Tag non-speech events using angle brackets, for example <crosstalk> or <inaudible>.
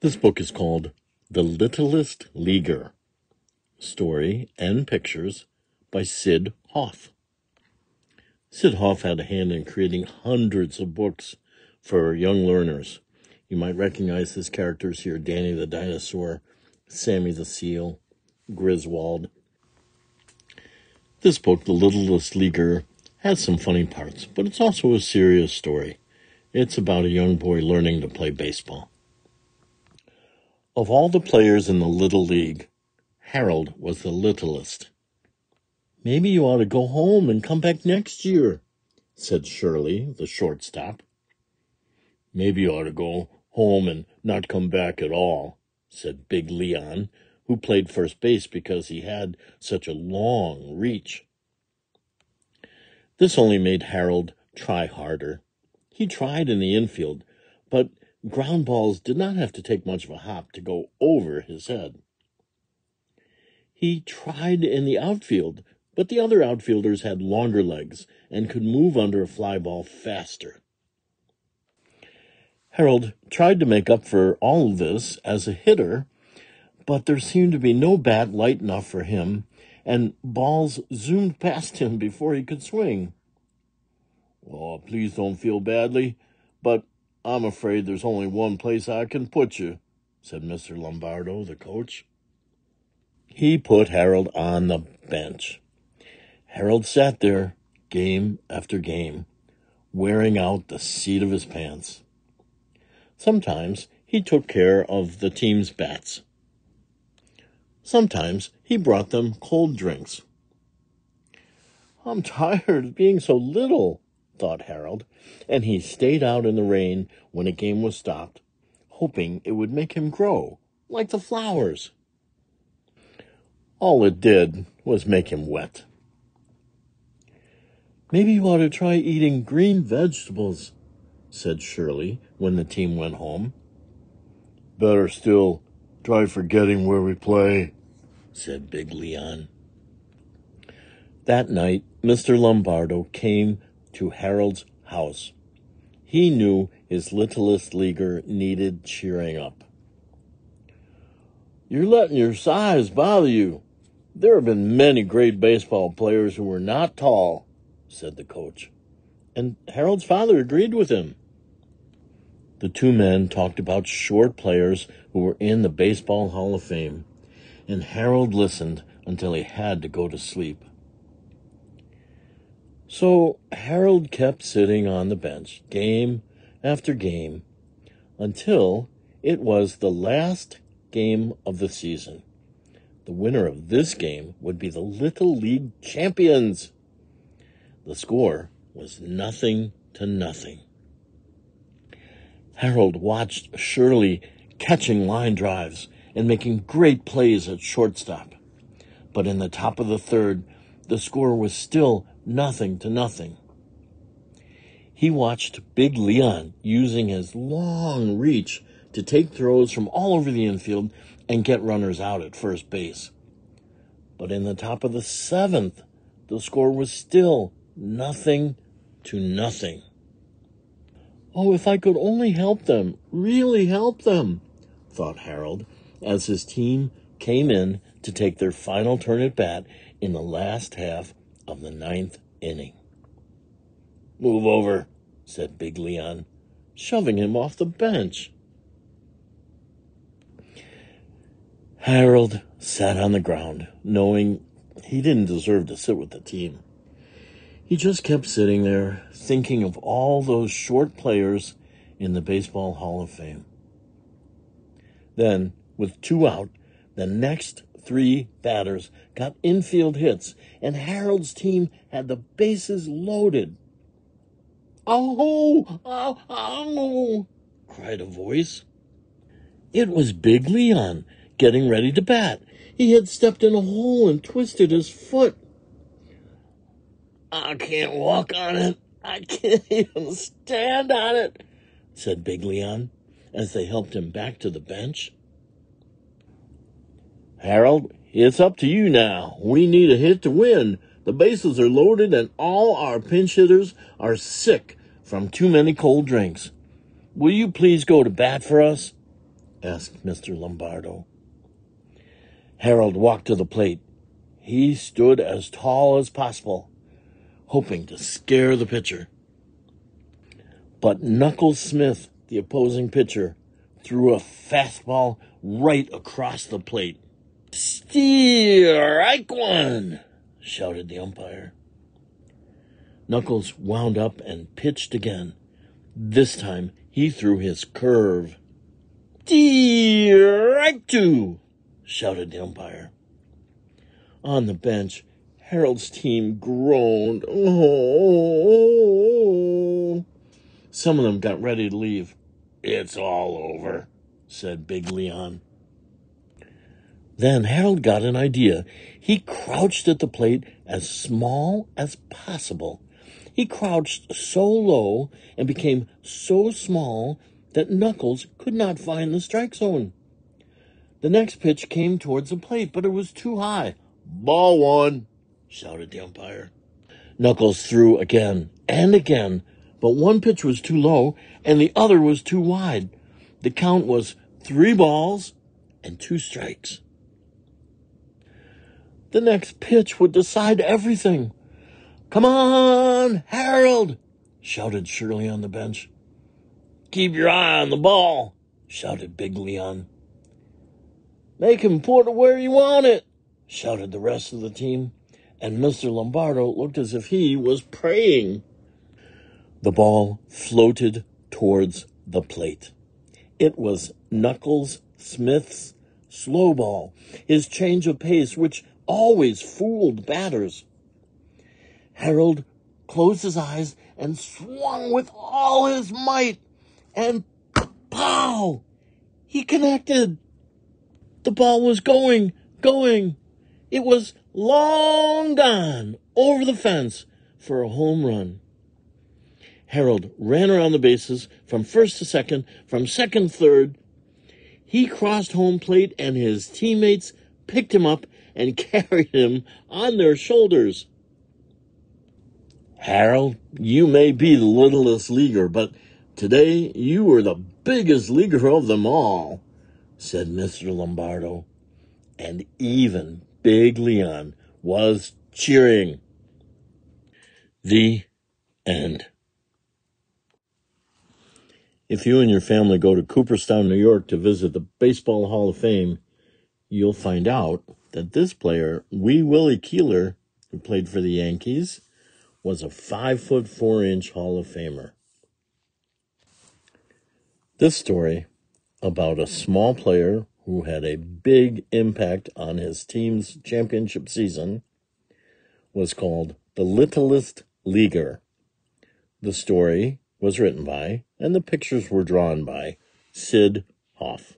This book is called The Littlest Leaguer Story and Pictures by Syd Hoff. Syd Hoff had a hand in creating hundreds of books for young learners. You might recognize his characters here Danny the Dinosaur, Sammy the Seal, Grizzwold. This book, The Littlest Leaguer, has some funny parts, but it's also a serious story. It's about a young boy learning to play baseball. Of all the players in the Little League, Harold was the littlest. Maybe you ought to go home and come back next year, said Shirley, the shortstop. Maybe you ought to go home and not come back at all, said Big Leon, who played first base because he had such a long reach. This only made Harold try harder. He tried in the infield, but ground balls did not have to take much of a hop to go over his head. He tried in the outfield, but the other outfielders had longer legs and could move under a fly ball faster. Harold tried to make up for all of this as a hitter, but there seemed to be no bat light enough for him, and balls zoomed past him before he could swing. Oh, please don't feel badly, but I'm afraid there's only one place I can put you, said Mr. Lombardo, the coach. He put Harold on the bench. Harold sat there, game after game, wearing out the seat of his pants. Sometimes he took care of the team's bats. Sometimes he brought them cold drinks. I'm tired of being so little, thought Harold, and he stayed out in the rain when a game was stopped, hoping it would make him grow like the flowers. All it did was make him wet. Maybe you ought to try eating green vegetables, said Shirley when the team went home. Better still, try forgetting where we play, said Big Leon. That night, Mr. Lombardo came to Harold's house. He knew his littlest leaguer needed cheering up. You're letting your size bother you. There have been many great baseball players who were not tall, said the coach. And Harold's father agreed with him. The two men talked about short players who were in the Baseball Hall of Fame, and Harold listened until he had to go to sleep. So Harold kept sitting on the bench, game after game, until it was the last game of the season. The winner of this game would be the Little League champions. The score was nothing to nothing. Harold watched Shirley catching line drives and making great plays at shortstop. But in the top of the third, the score was still nothing to nothing. He watched Big Leon using his long reach to take throws from all over the infield and get runners out at first base. But in the top of the seventh, the score was still nothing to nothing. Oh, if I could only help them, really help them, thought Harold as his team came in to take their final turn at bat in the last half of the ninth inning. Move over, said Big Leon, shoving him off the bench. Harold sat on the ground, knowing he didn't deserve to sit with the team. He just kept sitting there, thinking of all those short players in the Baseball Hall of Fame. Then, with two out, the next three batters got infield hits, and Harold's team had the bases loaded. Oh, oh, oh, cried a voice. It was Big Leon getting ready to bat. He had stepped in a hole and twisted his foot. I can't walk on it. I can't <laughs> even stand on it, said Big Leon as they helped him back to the bench. Harold, it's up to you now. We need a hit to win. The bases are loaded and all our pinch hitters are sick from too many cold drinks. Will you please go to bat for us? asked Mr. Lombardo. Harold walked to the plate. He stood as tall as possible, hoping to scare the pitcher. But Knuckles Smith, the opposing pitcher, threw a fastball right across the plate. Strike one, shouted the umpire. Knuckles wound up and pitched again. This time he threw his curve. Strike two, shouted the umpire. On the bench, Harold's team groaned. Oh. Some of them got ready to leave. It's all over, said Big Leon. Then Harold got an idea. He crouched at the plate as small as possible. He crouched so low and became so small that Knuckles could not find the strike zone. The next pitch came towards the plate, but it was too high. Ball one, shouted the umpire. Knuckles threw again and again, but one pitch was too low and the other was too wide. The count was three balls and two strikes. The next pitch would decide everything. Come on, Harold, shouted Shirley on the bench. Keep your eye on the ball, shouted Big Leon. Make him put it where you want it, shouted the rest of the team, and Mr. Lombardo looked as if he was praying. The ball floated towards the plate. It was Knuckles Smith's slow ball, his change of pace, which always fooled batters. Harold closed his eyes and swung with all his might, and pow! He connected. The ball was going, going. It was long gone over the fence for a home run. Harold ran around the bases from first to second, from second third. He crossed home plate and his teammates picked him up and <laughs> carried him on their shoulders. Harold, you may be the littlest leaguer, but today you were the biggest leaguer of them all, said Mr. Lombardo. And even Big Leon was cheering. The end. If you and your family go to Cooperstown, New York to visit the Baseball Hall of Fame, you'll find out that this player, Wee Willie Keeler, who played for the Yankees, was a five foot four inch Hall of Famer. This story about a small player who had a big impact on his team's championship season was called The Littlest Leaguer. The story was written by and the pictures were drawn by Syd Hoff.